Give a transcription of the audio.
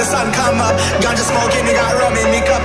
the sun come up. Ganja smoking, me got rum in me cup.